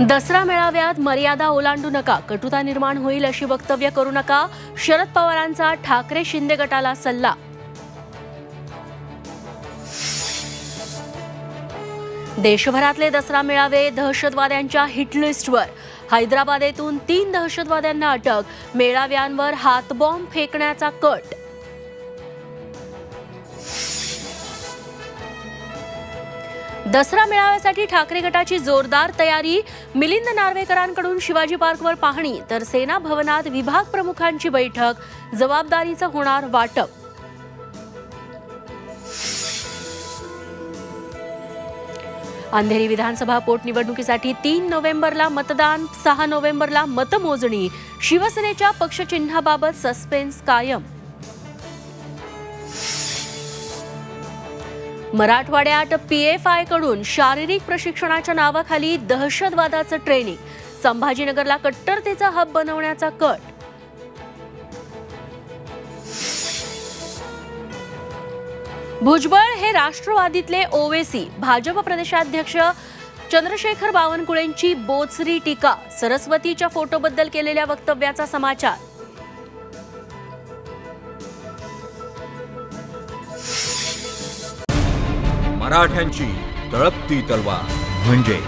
दसरा मेळाव्यात मर्यादा ओलांडू नका कटुता निर्माण होईल अशी वक्तव्य करू नका शरद पवारांचा ठाकरे शिंदे गटाला सल्ला. देशभरातले दसरा मेळावे दहशतवाद्यांच्या हिटलिस्टवर. हैदराबादेतून तीन दहशतवाद्यांना अटक मेळाव्यांवर हातबॉम्ब फेकण्याचा कट. दसरा मेळाव्यासाठी ठाकरे गटाची जोरदार तयारी मिलिंद नार्वेकरांकडून शिवाजी पार्कवर पाहणी तर सेना भवनात विभाग प्रमुखांची बैठक जबाबदारीचं होणार वाटप. अंधेरी विधानसभा पोटनिवडणुकीसाठी तीन नोव्हेंबरला मतदान सहा नोव्हेंबरला मतमोजणी शिवसेनेच्या पक्षचिन्हाबाबत सस्पेन्स कायम. मराठवाड्यात पीएफआयकडून शारीरिक प्रशिक्षणाच्या नावाखाली दहशतवादाचं ट्रेनिंग संभाजीनगरला कट्टरतेचा हब बनवण्याचा कट. भुजबळ हे राष्ट्रवादीतले ओवेसी भाजप प्रदेशाध्यक्ष चंद्रशेखर बावनकुळेंची बोचरी टीका सरस्वतीच्या फोटोबद्दल केलेल्या वक्तव्याचा समाचार. मराठ्यांची तळपती तलवार. म्हणजे?